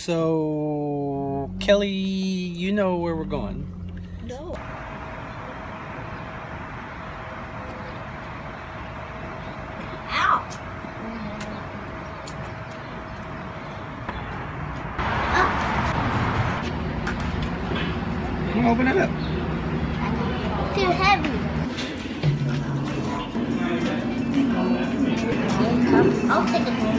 So, Kelly, you know where we're going. No. Ow. Open it up. Too heavy. I'll take it.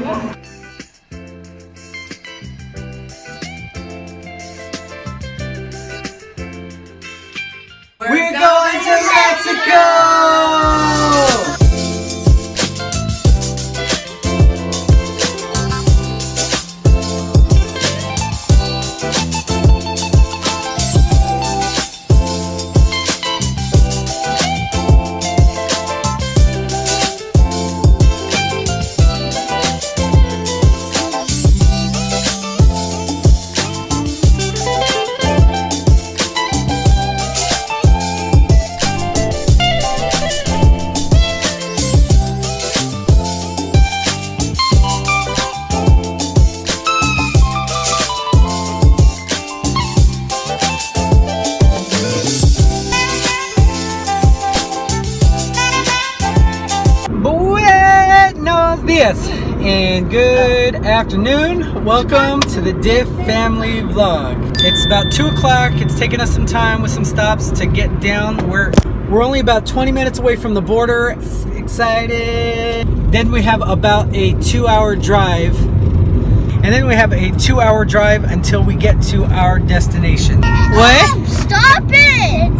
And good afternoon. Welcome to the dif Family Vlog. It's about 2 o'clock. It's taken us some time with some stops to get down. We're, we're only about 20 minutes away from the border. Excited. Then we have about a two hour drive. And then we have a two hour drive until we get to our destination. What? Stop it!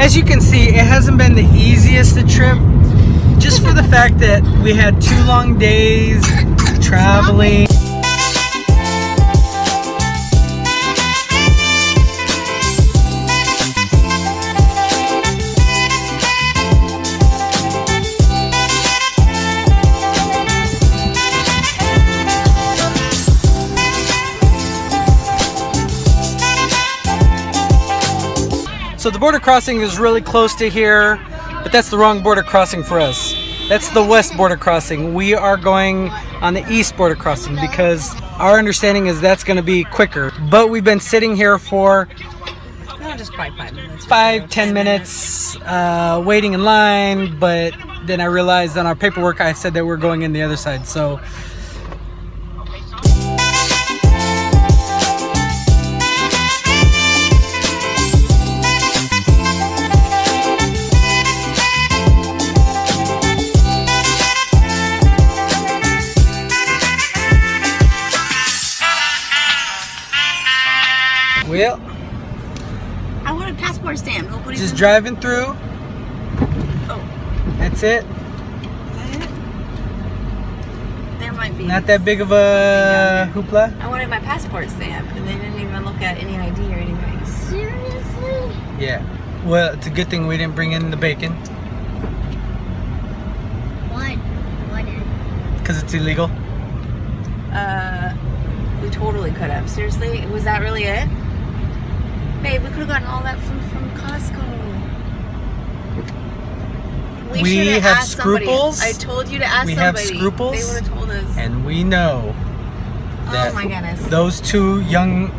As you can see, it hasn't been the easiest a trip, just for the fact that we had two long days traveling. So the border crossing is really close to here, but that's the wrong border crossing for us. That's the west border crossing. We are going on the east border crossing because our understanding is that's going to be quicker. But we've been sitting here for No, just probably five minutes. five, ten minutes, uh, waiting in line. But then I realized on our paperwork I said that we're going in the other side. So well, I want a passport stamp. Just driving through. Oh, That's it. is that it? There might be. Not that big of a hoopla. I wanted my passport stamp, and they didn't even look at any ID or anything. Seriously? Yeah. Well, it's a good thing we didn't bring in the bacon? What is because it's illegal. Uh, we totally could have. Seriously, was that really it? Babe, we could have gotten all that food from Costco. We should have asked somebody. scruples. I told you to ask We have somebody. scruples. They would have told us. And we know oh that oh my goodness. those two young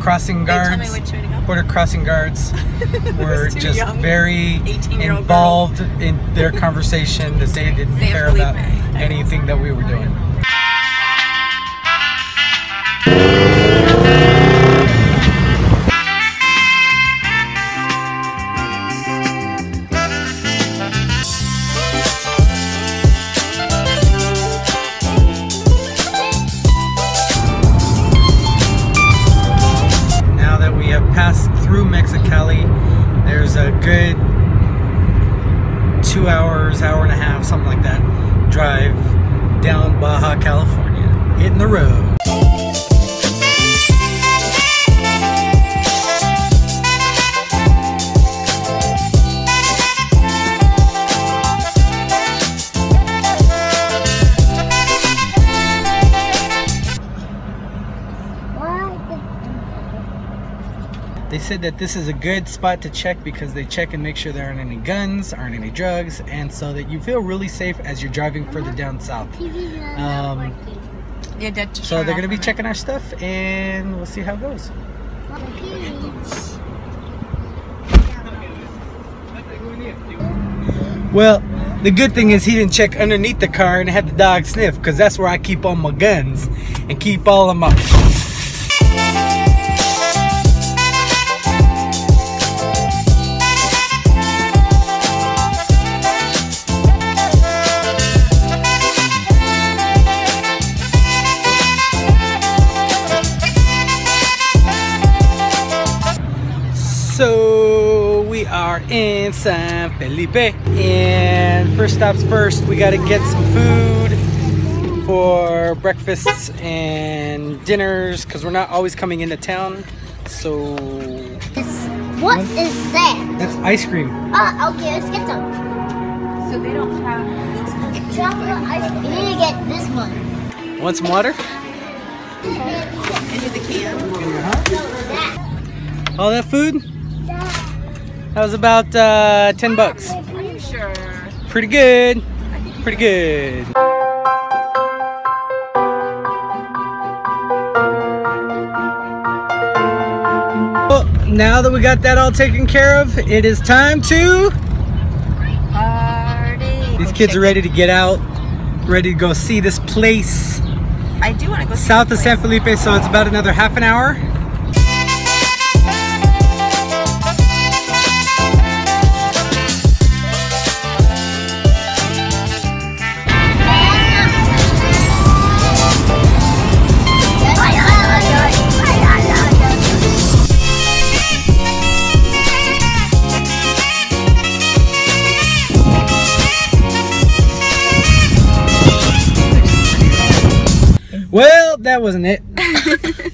crossing Babe, tell me guards, which way to go. border crossing guards, were just young very 18-year-old involved in their conversation that they didn't San care about anything that we were doing. Passed through Mexicali, there's a good two hours, hour and a half, something like that, drive down Baja California, hitting the road. They said that this is a good spot to check because they check and make sure there aren't any guns, aren't any drugs, and so that you feel really safe as you're driving further down south. Um. Yeah, just So they're gonna be checking our stuff, and we'll see how it goes. Well, the good thing is he didn't check underneath the car and had the dog sniff, because that's where I keep all my guns and keep all of my. Are in San Felipe, and first stops first, we got to get some food for breakfasts and dinners because we're not always coming into town. So What is that? that's ice cream. Oh, okay, let's get some. So they don't have. Chocolate ice cream. We need to get this one. Want some water? Into the can. That. All that food? That was about uh, 10 bucks. Are you sure? Pretty good. Pretty good. Well, now that we got that all taken care of, it is time to. Party. These kids are ready to get out, ready to go see this place I do want to go south of San. Felipe, so it's about another half an hour. That wasn't it.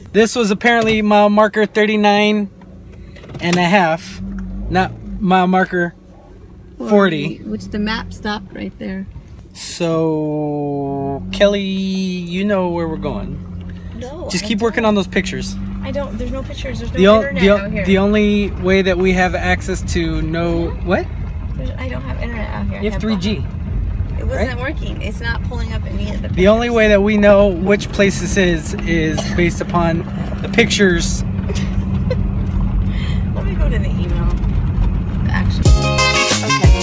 this was apparently mile marker 39 and a half, not mile marker 40. Which the map stopped right there. So, Kelly, you know where we're going. No. Just keep working on those pictures. I don't. There's no pictures. There's no The, o- internet the, o- out here. the only way that we have access to know what? There's, I don't have internet out here. You have I 3G. It wasn't working. It's not pulling up any of the. The only way that we know which place this is is based upon the pictures. Let me go to the email. The actual. Okay.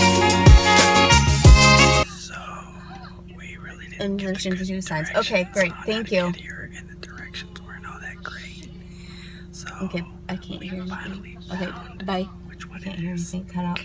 So, we really didn't Intention to do signs. Okay, great. Thank you. here the directions weren't that great. So, Okay, I can't hear anything. Okay, bye. which one I can't it hear anything. Cut out.